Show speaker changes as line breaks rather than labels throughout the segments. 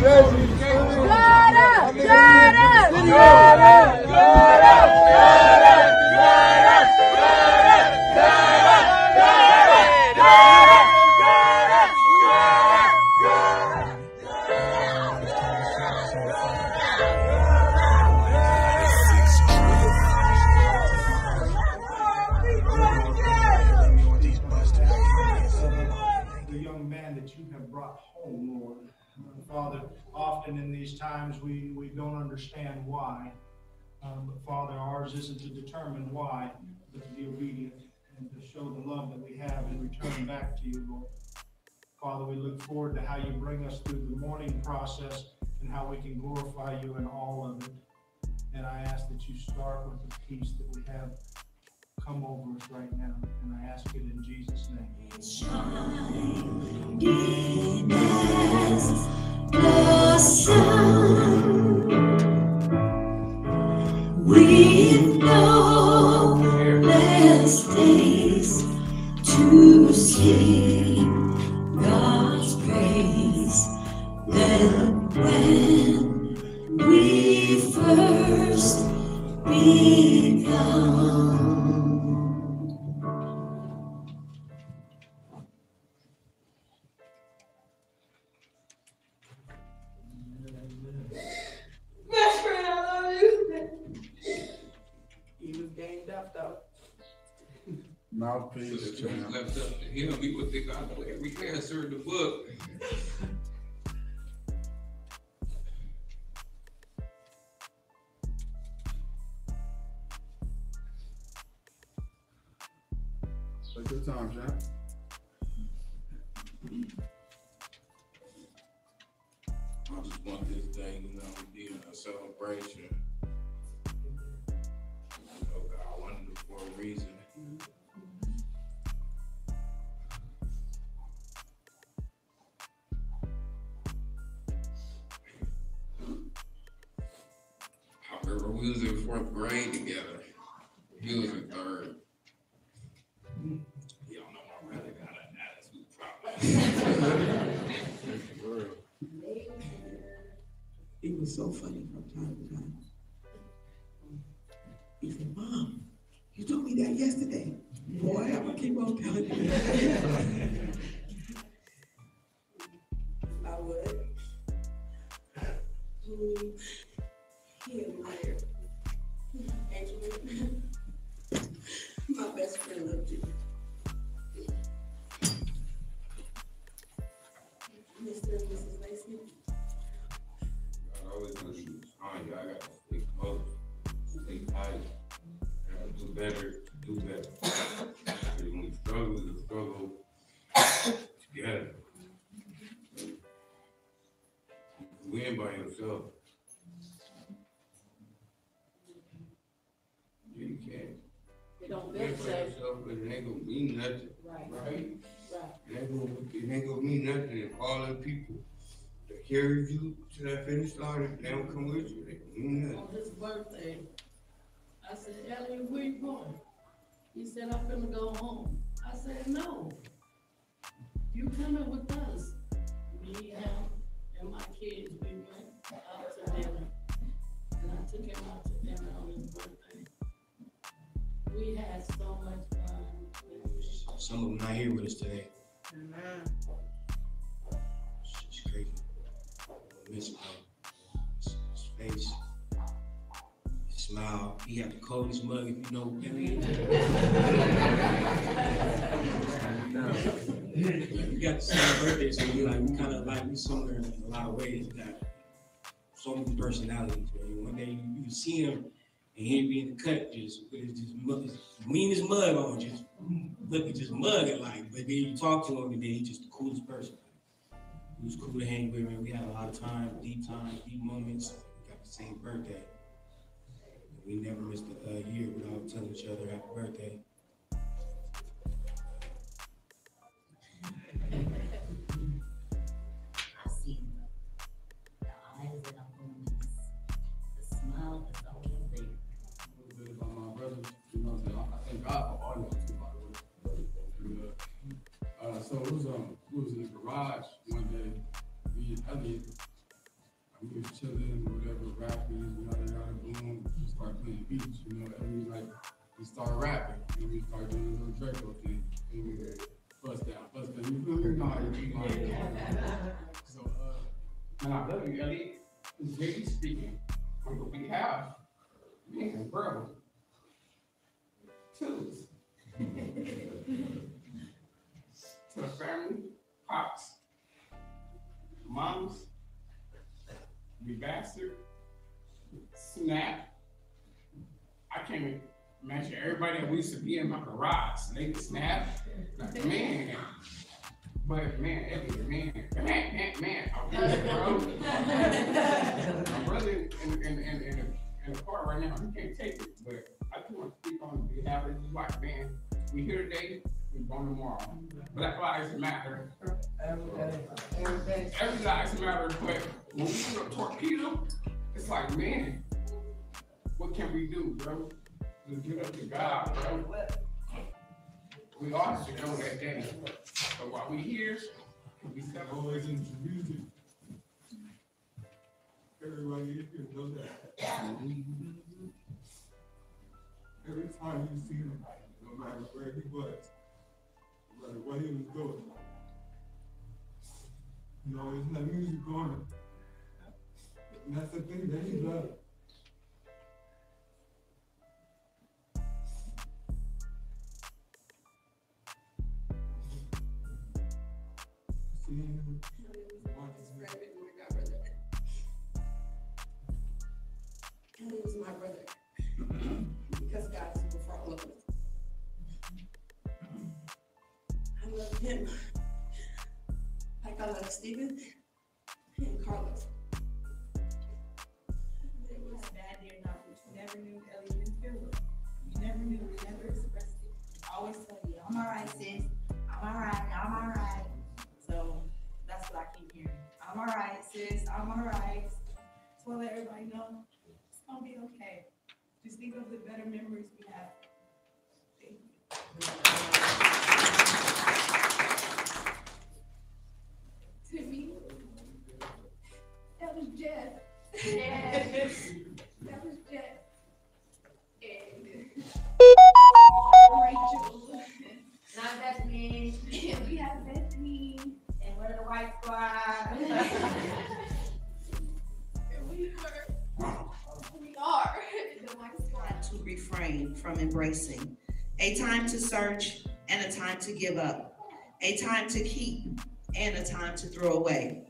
the And I ask that you start with the peace that we have come over us right now. And I ask it in Jesus' name.
the
want this thing, you know, to be a celebration. You know, God wanted it for a reason.
Mr. Mrs.
I always oh, you. I gotta stay close, stay tight, do better. Finish line, if they don't come with you, it ain't nothing.
On his birthday, I said, Ellie, where you going? He said, I'm gonna go home. I said, no. You coming with us. Me, him, and my kids, we went out to dinner. And I took him out to dinner on his birthday. We had so much fun.
Some of them not here with us today. It's just crazy. I miss him. He had the coldest mug, if you know what We got the same birthday, so we like we kind of like we similar in a lot of ways. Got so many personalities. Man. One day you, you see him and he'd be in the cut just with his just mug, his meanest mug on, just looking just mugging like. But then you talk to him and then he's just the coolest person. He was cool to hang with, man. We had a lot of time, deep time, deep moments. We got the same birthday. We never missed a, a year without telling each other happy birthday.
I see the eyes that are on this, the smile that's always there.
A little bit about my brother, you know, what I'm saying? I I thank God for all y'all too, by the way. Uh, so it was, um, we was in the garage one day, me and Elliott,
we was chilling, whatever, rapping, yada yada, boom, we start playing beats, you know, and we like, we start rapping, and we start doing a little Draco thing, and we bust down, bust down, you feel me? Nah, you know, So, uh,
And I love you, Elliott. JD speaking on your behalf. Man, bro. Twos. To the family, pops, moms, bastard, snap. I can't imagine everybody that we used to be in my garage, they snap, like, man. But man, Elliott, man, man, man, man, I wish, bro. My brother in, in, in, in, in the car right now, he can't take it, but I just want to speak on behalf of his wife, man. We here today, we going tomorrow. Black lives matter. Every lives matter, but when we see a torpedo, it's like, man, what can we do, bro? Just get up to God, bro. We all should know that day. But while we here, we step
always into music. Everybody here knows that. Every time you see him, no matter where he was, no matter what he was doing, you know, always had music on. That's the thing that he loved. Seeing
never knew Ellie didn't feel it. We never knew, we never expressed it. Always tell you, I'm all right, sis, I'm all right, I'm all right. So that's what I keep hearing. I'm all right, sis, I'm all right. Just wanna let everybody know, it's gonna be okay. Just think of the better memories we have. Thank you.
To me, that was Jeff. Yes.
Not that's me,
we have Bethany.
and we're the white squad.
And we were, we are the white squad.
to refrain from embracing, a time to search and a time to give up, a time to keep and a time to throw away,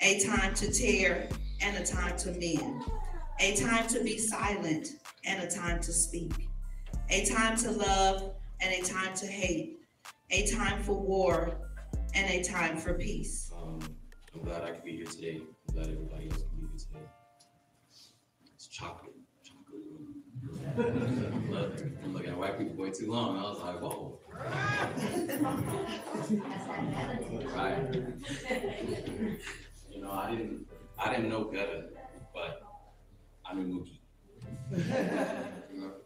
a time to tear and a time to mend, a time to be silent and a time to speak, a time to love and a time to hate, a time for war and a time for peace.
Um, I'm glad I could be here today. I'm glad everybody else can be here today. It's chocolate. Chocolate. Look, I'm looking at white people way too long. I was like, whoa. Right. You know, I didn't, I didn't know better, but I knew Mookie.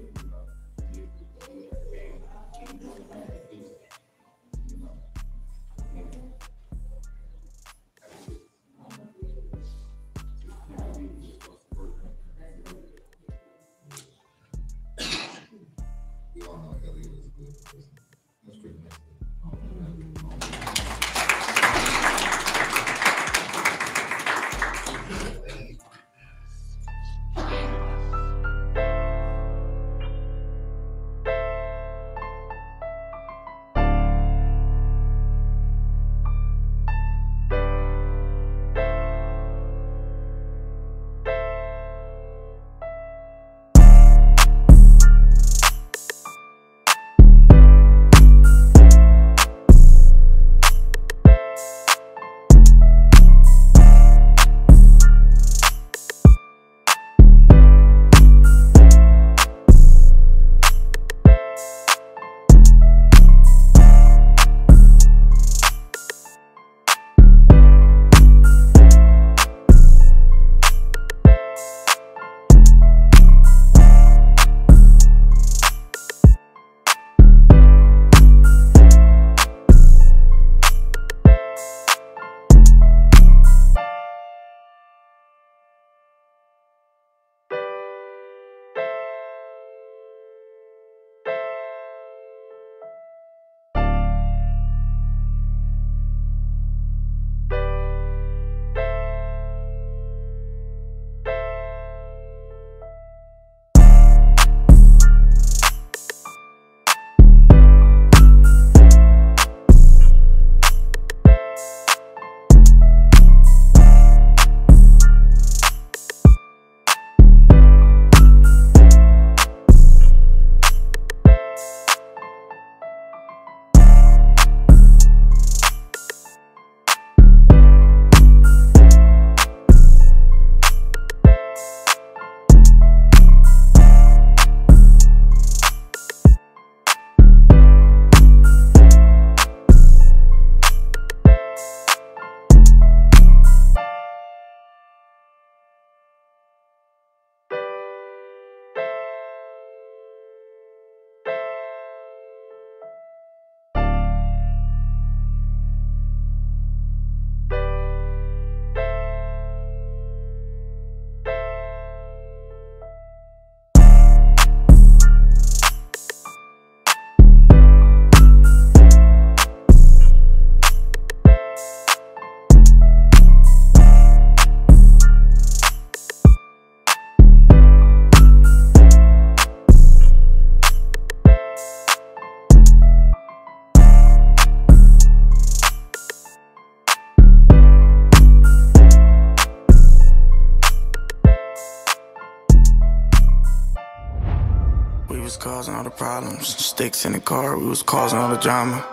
causing all the problems. Sticks in the car, we was causing all the drama.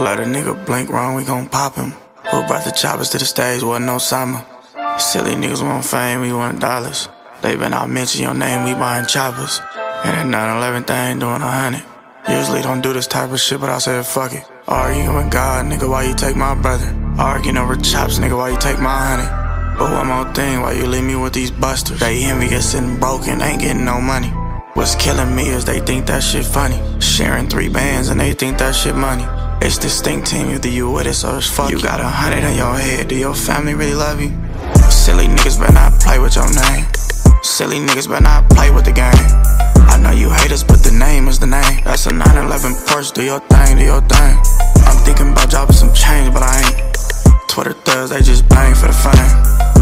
Let a nigga blink wrong, we gon' pop him. Who brought the choppers to the stage? Wasn't no summer. Silly niggas want fame, we want dollars. They been out mention your name, we buying choppers. And that 911 thing doing a hundred. Usually don't do this type of shit, but I said fuck it. Arguing with God, nigga, why you take my brother? Arguing over chops, nigga, why you take my honey? But one more thing, why you leave me with these busters? They hear me get broken, ain't getting no money. What's killing me is they think that shit funny. Sharing three bands and they think that shit money. It's distinct team, either you with it, so it's fuck. You got a hundred in your head, do your family really love you? Silly niggas better not play with your name. Silly niggas better not play with the game. I know you haters, but the name is the name. That's a 911 Porsche, do your thing, do your thing. I'm thinking about dropping some change, but I ain't. Twitter thugs, they just bang for the fame.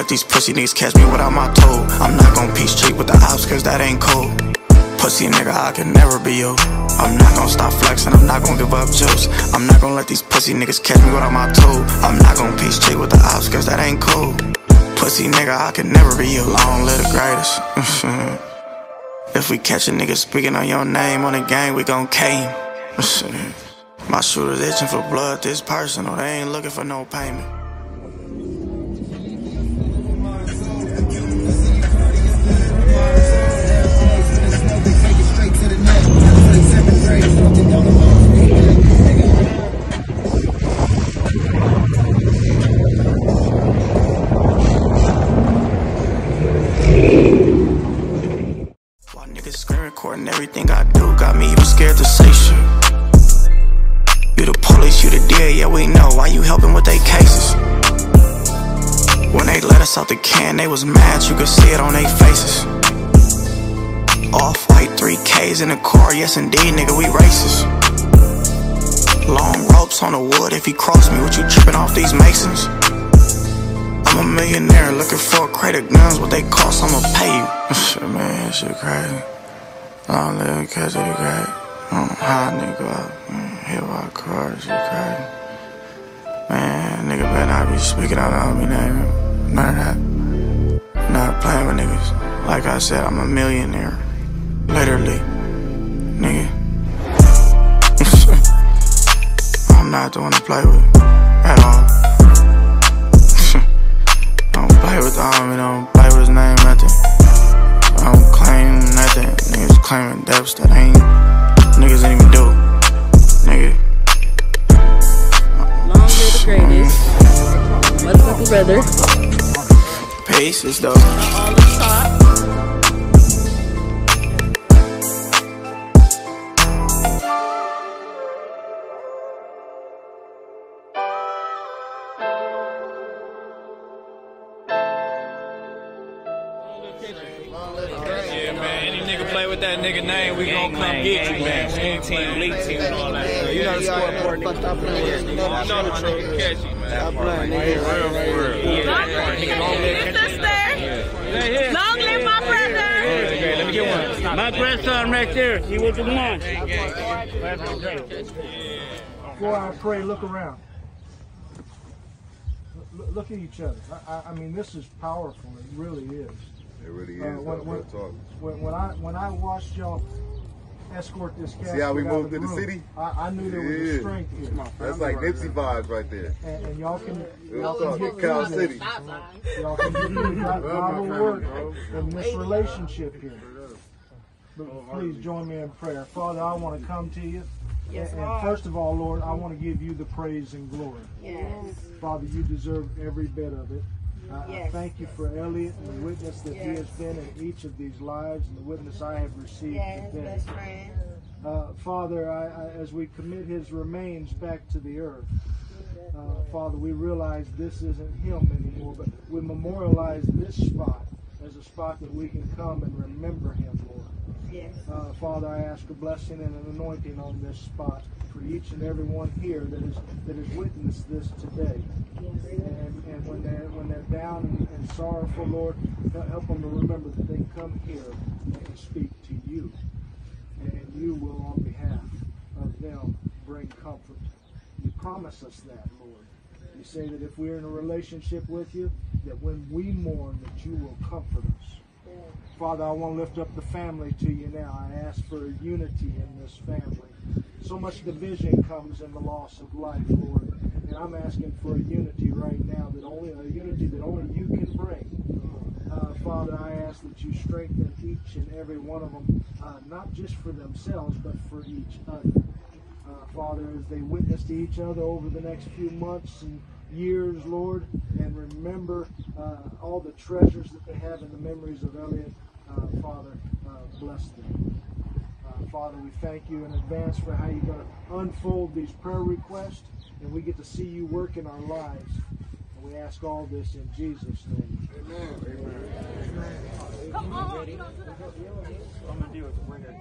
Let these pussy niggas catch me without my tool. I'm not gonna peace treat with the ops, cause that ain't cool. Pussy nigga, I can never be you. I'm not gonna stop flexing, I'm not gonna give up juice. I'm not gonna let these pussy niggas catch me without my tool. I'm not gonna peace treat with the ops, cause that ain't cool. Pussy nigga, I can never be you. Long live the greatest. if we catch a nigga speaking on your name on the game, we gon' cane. My shooter's itching for blood, this personal. They ain't looking for no payment. Everything I do got me even scared to say shit. You the police, you the DA, yeah we know why you helping with they cases. When they let us out the can, they was mad, you could see it on their faces. Off white 3Ks in the car, yes indeed, nigga, we racist. Long ropes on the wood, if he cross me, what you tripping off these masons? I'm a millionaire looking for a crate of guns, what they cost, I'ma pay you. Shit, man, shit crazy. Long live great. I'm high, nigga, hit by a car, shit crazy. Man, nigga better not be speaking out on me name. Of that. Not playing with niggas. Like I said, I'm a millionaire. Literally. Nigga. I'm not the one to play with. At all. Don't play with the homie, don't play with his name, nothing. I don't claim nothing. Niggas claiming depths that ain't niggas ain't even do. Nigga.
Long live the greatest. Motherfucking brother.
Pieces though.
Team, elite team, and all that. You know the scoreboard, nigga. You know the truth. Catch you, man. Stop playing, nigga. Real, for real. Nigga, long live
Sister, long live my brother.
Let me get one.
My grandson right there, he was the one.
Before I pray, look around. Look, look at each other. I, I, I mean, this is powerful. It really is.
It really is.
Uh, when, when, when, when I when I watched y'all escort this casket
See how we
out of
moved
the
to the city?
I, I knew there was a
Yeah.
strength here.
That's like Nipsey vibes right there.
And, and y'all can
Real
y'all
talk.
can get
Cow. City.
Y'all can get through this. God, God will work in this relationship here. But please join me in prayer. Father, I want to come to you.
Yes,
and,
Lord.
and first of all, Lord, I want to give you the praise and glory.
Yes.
Father, you deserve every bit of it. I- I thank you for Elliott and the witness that he has been in each of these lives and the witness I have received
Yes,
today.
best friend.
Uh, Father, I, I, as we commit his remains back to the earth, uh, Father, we realize this isn't him anymore, but we memorialize this spot as a spot that we can come and remember him, Lord.
Yes.
Uh, Father, I ask a blessing and an anointing on this spot for each and every one here that is that has witnessed this today. And, and when they're when they're down and, and sorrowful, Lord, help help them to remember that they come here and speak to you, and you will on behalf of them bring comfort. You promise us that, Lord. You say that if we're in a relationship with you, that when we mourn, that you will comfort us. Father, I want to lift up the family to you now. I ask for unity in this family. So much division comes in the loss of life, Lord. And I'm asking for a unity right now, that only a unity that only you can bring. Uh, Father, I ask that you strengthen each and every one of them, uh, not just for themselves, but for each other. Uh, Father, as they witness to each other over the next few months and years, Lord, and remember uh, all the treasures that they have in the memories of Elliott, uh, Father, uh, bless them. Uh, Father, we thank you in advance for how you're going to unfold these prayer requests, and we get to see you work in our lives. And we ask all this in Jesus' name. Amen.
Come on.
I'm gonna do is bring it.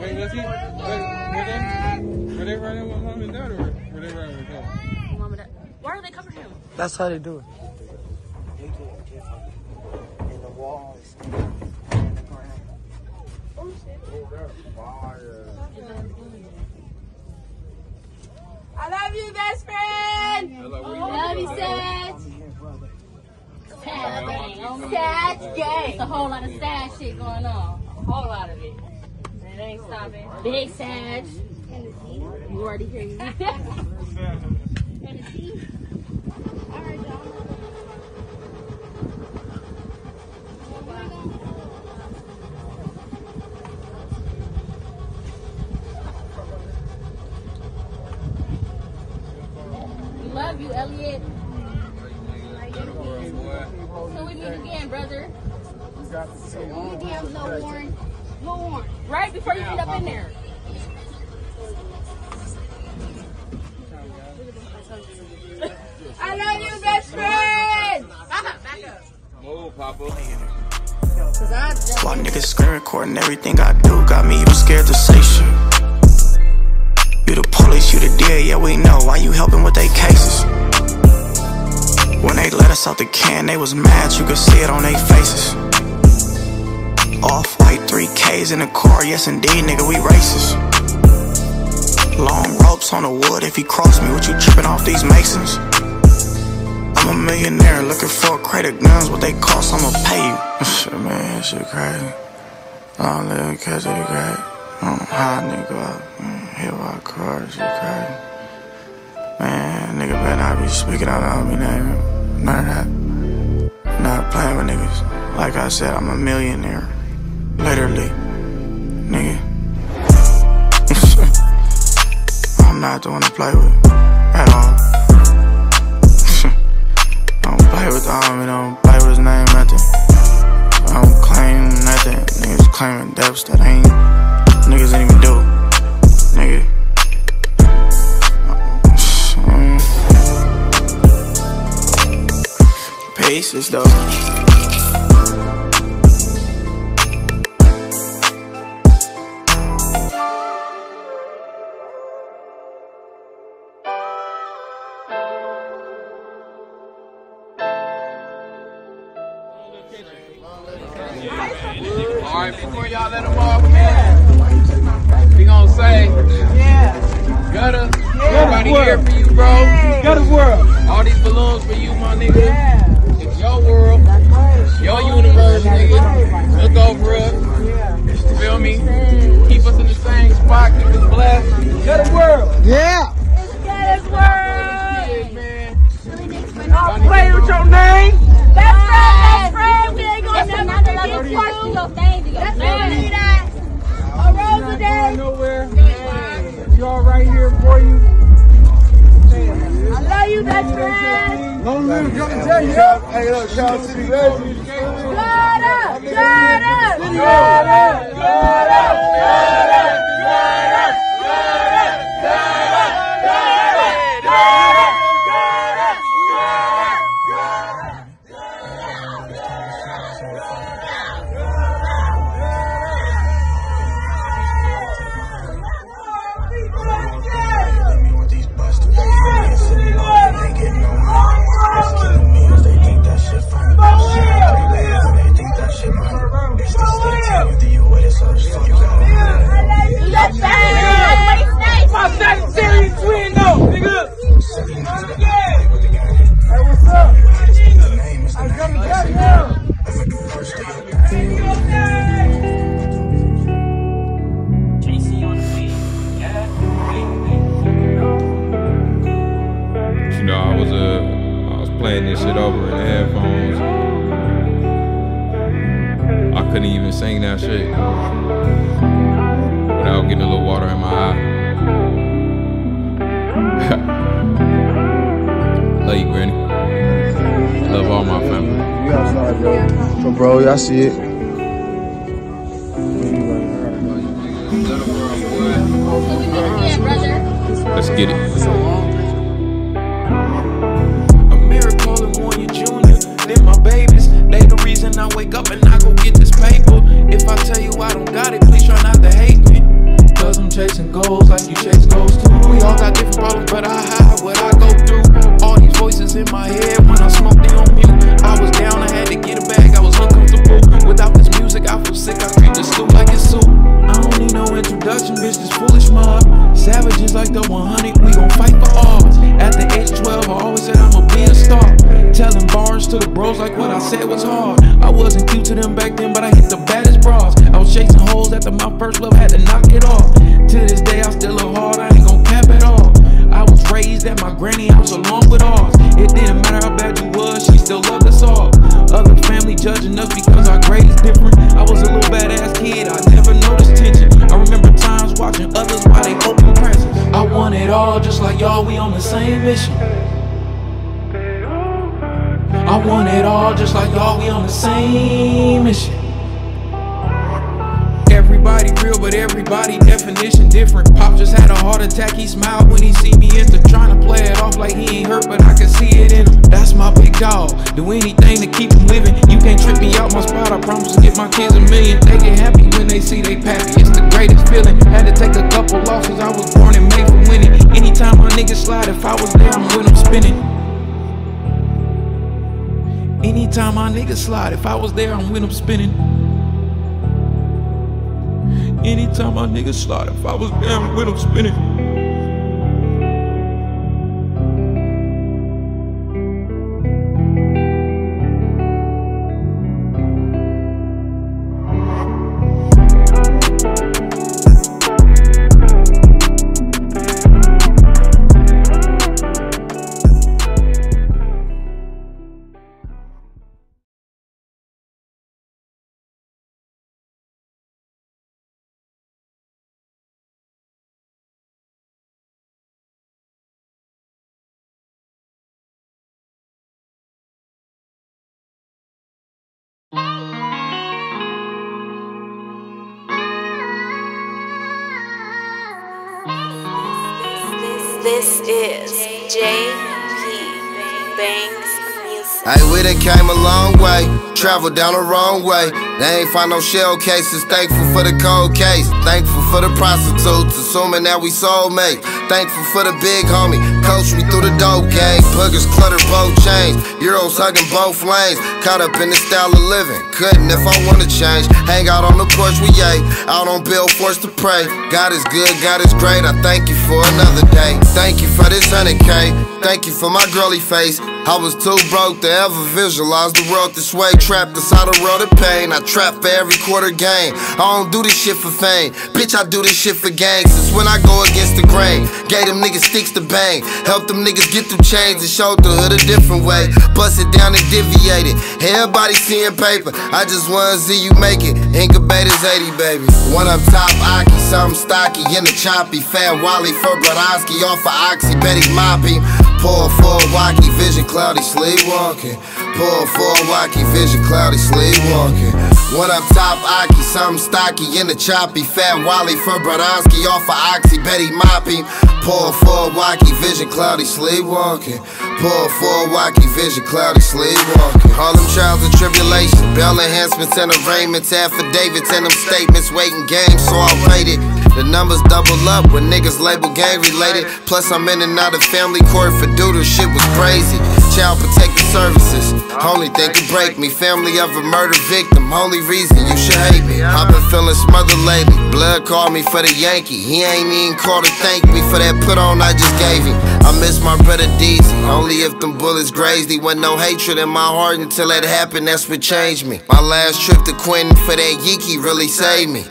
Wait, was he? Were, were they? Were they running with mom and dad, or were they running with dad?
Mom and Dad. Why are they covering him?
That's how they do it. In the walls.
I love you, best friend. I love you, Sag. Sag Sag gang. It's a whole lot of sad shit going on. A whole lot of it. And it ain't stopping. Big Sag. You already hear you. We love you, Elliott. So we meet again, brother. We meet again, Lil Warren. Lil Warren. Right before you get up in there. I love you, best friend.
Move, Papa.
Cause I just
Why niggas screen recording everything I do got me even scared to say shit. You the police, you the DA, yeah we know why you helping with they cases. When they let us out the can, they was mad, you could see it on their faces. Off white 3Ks in the car, yes indeed, nigga, we racist. Long ropes on the wood, if you cross me, what you tripping off these masons? I'm a millionaire looking for a crate of guns, what they cost, I'ma pay you. Shit, man, shit crazy. I don't live in catch it great. I'm high nigga up, mm, hit by cars, shit crazy. Man, nigga better not be speaking out on me name. Of that. Not playing with niggas. Like I said, I'm a millionaire. Literally. Nigga. I'm not the one to play with. At all. I don't play with the homie, don't play with his name, nothing. I don't claim nothing. Niggas claiming depths that ain't. Niggas ain't even do. Nigga. Pieces though.
See it.
Let's get it.
A miracle and more junior than my babies. They the reason I wake up and I go get this paper. If I tell you I don't got it, please try not to hate me. Cause I'm chasing goals like you chase goals too. We all got different problems, but I hide what I go through. All these voices in my head when I smoke, I feel sick, I treat the stew like it's soup. I don't need no introduction, bitch, this foolish mob. Savages like the 100, we gon' fight for odds. At the age of 12, I always said I'ma be a star. Telling bars to the bros like what I said was hard. I wasn't cute to them back then, but I hit the baddest bras. I was chasing holes after my first love, had to knock it off. To this day, I still love hard, I ain't gon' cap at all. I was raised at my granny house along with ours. It didn't matter how bad you was, she still loved us all. Other family judging us because our grades different. I was a little badass kid, I never noticed tension. I remember times watching others while they open presents. I want it all just like y'all, we on the same mission. I want it all just like y'all, we on the same mission. Everybody real, but everybody definition different. Pop just had a heart attack, he smiled when he see me enter. Trying to play it off like he ain't hurt, but I can see it in him. That's my big dog. Do anything to keep him living. You can't trip me out my spot, I promise to get my kids a million. They get happy when they see they pappy. It's the greatest feeling. Had to take a couple losses, I was born and made for winning. Anytime my niggas slide, if I was there, I'm with them spinning. Anytime my niggas slide, if I was there, I'm with them spinning. Anytime my niggas slide, if I was I'm with them spinning.
This is JP Banks Music.
Hey, we done came a long way, traveled down the wrong way. They ain't find no shell cases, thankful for the cold case. Thankful for the prostitutes, assuming that we soulmates. Thankful for the big homie, coached me through the dope game. Boogers clutter both chains, Euros hugging both lanes. Caught up in the style of living, couldn't if I wanna change. Hang out on the porch we ate, out on bill forced to pray. God is good, God is great, I thank you for another day. Thank you for this 100K, thank you for my girly face. I was too broke to ever visualize the world this way. Trapped inside a world of pain. I trap for every quarter game. I don't do this shit for fame. Bitch, I do this shit for gangs. Since when I go against the grain. Gave them niggas sticks to bang. Help them niggas get through chains and show the hood a different way. Bust it down and deviate it. Everybody seeing paper. I just wanna see you make it. Incubators 80, baby. One up top, Aki, something stocky in the choppy. Fat Wally for Brodowski off of Oxy. Betty Moppy. Pour for wacky vision, cloudy sleepwalking. Pour for wacky vision, cloudy sleepwalking. One up top, Aki, something stocky in the choppy. Fat Wally for Brodowski off of Oxy. Betty Moppy. Pour for wacky vision, cloudy sleepwalking. Pour for wacky vision, cloudy sleepwalking. Harlem trials and tribulations, bail enhancements and arraignments, affidavits and them statements, waiting games, so I waited. The numbers double up when niggas label gang related. Plus, I'm in and out of family court for doodle. Shit was crazy. Child protective services. Only thing could break me. Family of a murder victim. Only reason you should hate me. I've been feeling smothered lately. Blood called me for the Yankee. He ain't even called to thank me for that put on I just gave him. I miss my brother DZ. Only if them bullets grazed. He wasn't no hatred in my heart until that happened. That's what changed me. My last trip to Quentin for that Yiki really saved me.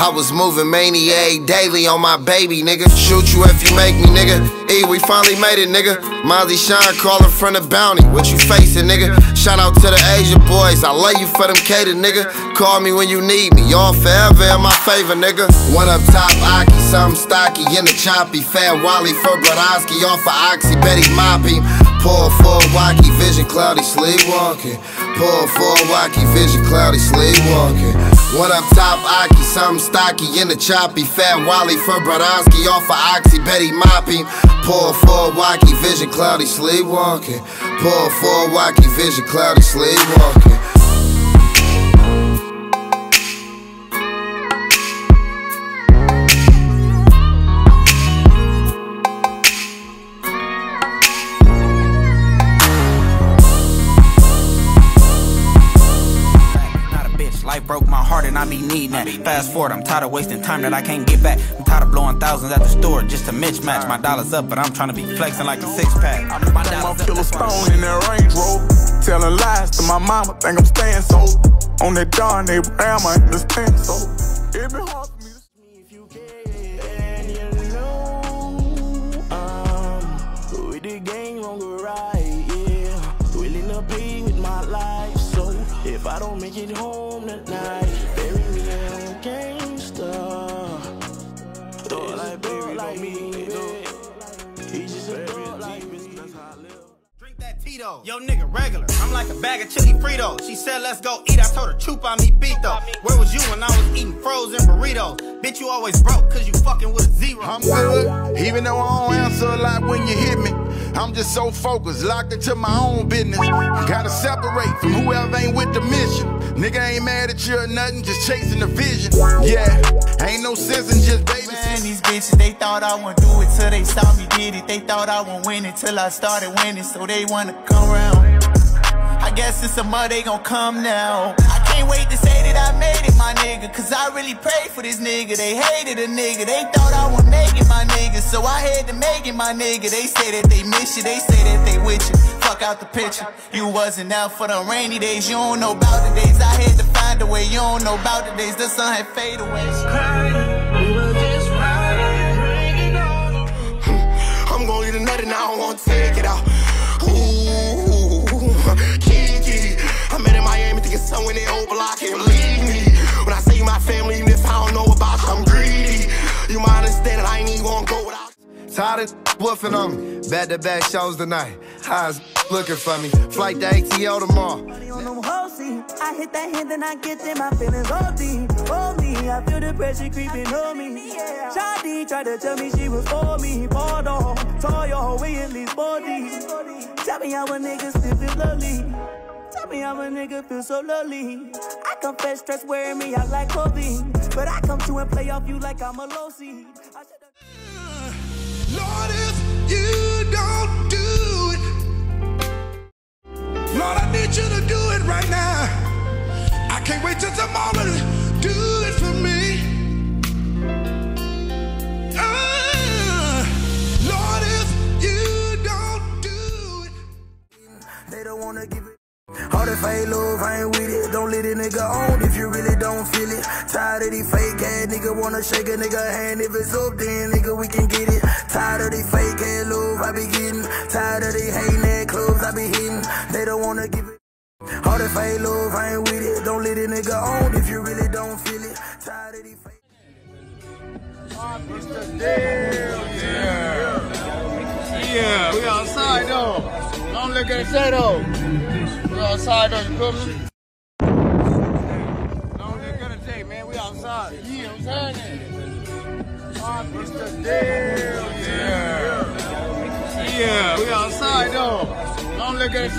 I was moving maniac daily on my baby, nigga. Shoot you if you make me, nigga. E, we finally made it, nigga. Miley Shine calling from the bounty. What you facing, nigga? Shout out to the Asia boys. I love you for them cater, nigga. Call me when you need me. Y'all forever in my favor, nigga. One up top, Aki, something stocky in the choppy. Fat Wally for Brodowski. Off for Oxy, Betty Moppy. Pull full, wacky, vision cloudy, sleepwalking. Pull for wacky, vision cloudy, sleepwalking. One up top, Aki, something stocky in the choppy. Fat Wally for Brodowski. Off for Oxy, Betty Moppy. Pull for wacky, vision cloudy, sleepwalking. Pull for wacky, vision cloudy, sleepwalking.
Not I be needing that. Fast forward, I'm tired of wasting time that I can't get back. I'm tired of blowing thousands at the store just to mismatch. My dollars up, but I'm trying to be flexing like a six pack. My dollars up,
Kill a
that's
stone in that Range Rover. Telling lies to my mama, think I'm staying so. On that Don Abraham, I understand so. It be hard for me if you can't, and you know I'm
With the gang on the right, yeah. Willing to pay with my life. So if I don't make it home tonight, like, thought like me, baby. He just a thought like me.
Tito. Yo, nigga, regular. I'm like a bag of chili Fritos. She said, let's go eat. I told her, troop on me, pito. Where was you when I was eating frozen burritos? Bitch, you always broke, cause you fucking with a zero.
I'm good, even though I don't answer a lot when you hit me. I'm just so focused, locked into my own business. Gotta separate from whoever ain't with the mission. Nigga ain't mad at you or nothing, just chasing the vision. Yeah, ain't no sense in just baby.
Man, these bitches, they thought I wouldn't do it till they saw me did it. They thought I wouldn't win it till I started winning, so they wanna come around. I guess it's a mud, they gon' come now. I can't wait to say that I made it, my nigga. Cause I really prayed for this nigga. They hated a nigga. They thought I would make it, my nigga. So I had to make it, my nigga. They say that they miss you. They say that they with you. Fuck out the picture. You wasn't out for the rainy days. You don't know about the days. I had to find a way. You don't know about the days. The sun had faded away. We were just hmm.
I'm gonna eat a nut and I don't wanna take it out. Ooh, Kiki. I met in Miami thinking somewhere they over, I can't believe me. When I say you my family, even if I don't know about you, I'm greedy. You might understand that I ain't even gonna go without.
Tired of woofing on me. Back to back shows tonight. Highs looking for me. Flight to ATL tomorrow.
on them hoes. I hit that hand, then I get them, my feelings OD. For me, I feel the pressure creeping on me. Shawty tried to tell me she was for me. Pardon, tore your whole way at least 40. Tell me how a nigga still feel lonely. Tell me how a nigga feel so lonely. I confess stress wearing me out like Kobe. But I come to and play off you like I'm a low seed.
Lord, if you don't do it, Lord, I need you to do it right now. I can't wait till tomorrow to do it for me. Ah, Lord, if you don't do it.
They don't wanna give it. All that fake love, I ain't with it. Don't let a nigga on if you really don't feel it. Tired of these fake ass nigga wanna shake a nigga hand. If it's up, then nigga, we can get it. Tired of these fake ass love, I be getting. Tired of these hating ass clubs, I be hitting. Don't wanna give it. All that fake love, I ain't with it. Don't let a nigga on if you really don't feel it. Tired of these fake.
Yeah, we outside though. Don't look at say though. We outside though, you feel me? Don't look at the man. We outside. Yeah, what's happening? What's the deal? Yeah. Yeah, we outside though. Don't look at